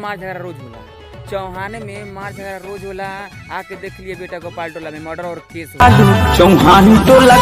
मार झगड़ा रोज होला चौहान में मार झगड़ा रोज होला। आके देख लिए बेटा गोपाल टोला में मर्डर और केस चौहान टोला